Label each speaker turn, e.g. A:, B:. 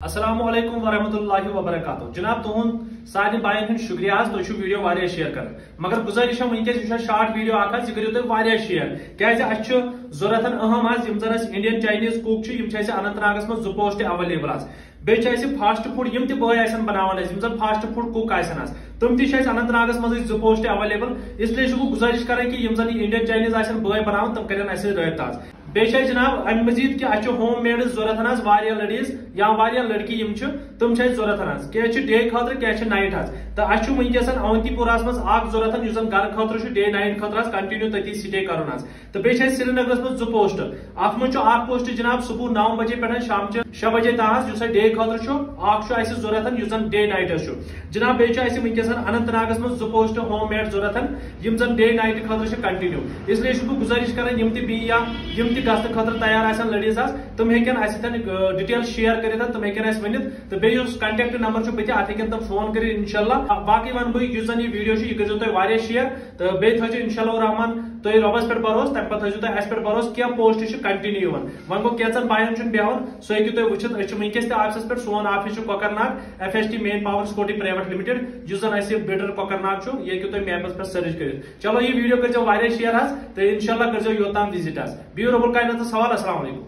A: असलम वरहमल वबरक जनाब तुहद सारे बायन हूँ शुक्रिया तुम तो वीडियो वारिया शेयर कर। मगर गुजारिश वनकस शार्ट वीडियो अख करो तुम वारिया शेयर। क्या ज़रूरत अहम आज जन इंडियन चाइनीज़ कुक अनंतनागस मज जो post available base fast food यम तय बनान जन फास्ट फ़ूड कुक आन तम तनंतनागस मज जो पोस्ट अवेलेबल इसलिए गुजारिश कर इंडियन चाइनीज़ बय बनान तम कर रबत बेशे जनाब अम मजीद कि अच्छे होम मेड ज़रूरत वारिया लडीज या वारिया लड़की यम तम ज़रूरत क्या डे खतर क्या नाइट तो अच्छे वनकस अवंतीपुरास मज ज़रूरत घर खतर डे नाइट खतर कंटिन्यू तथी स्टे कर तो बेस श्रीनगर मज जो पोस्ट अत मज पोस्ट जनाब सुबह नौ बजे पे शाम शे बजे तहस डे खतर ज़रूरत डे नाइट जनाब बेस वनकस अनंतनागस मज जो पोस्ट होम मेड ज़रूरत डे नाइट खतर कंटिन्यू इसलिए गुजारिश कर या गि खतर तैयार लड़ीज तम हेन डिटेल शेयर कर तम हेन वन तो बेस कंटेक्ट नंबर बत अत हेन तम फ़ोन कर इनशाला बाकी वन बह यह वीडियो यह कर तुम शेयर तो बेहतर इनशाला रहमान तुम रबस पे भरोस तम पे अस पे भरोस क्या पोस्ट कंटिन्यू वन। गो कैचन बायन बेहन सो हेकि तुम वुचित वनकस आफिस पे सोन office Kokernag F S T manpower security private limited जन बिडर कोकरनाग यह हेकि तुम मैपस पे सर्च कर चलो यह वीडियो कर शेयर तो इनशाला कर योतान विज़िट बिहू रबुल कायन सवाल असल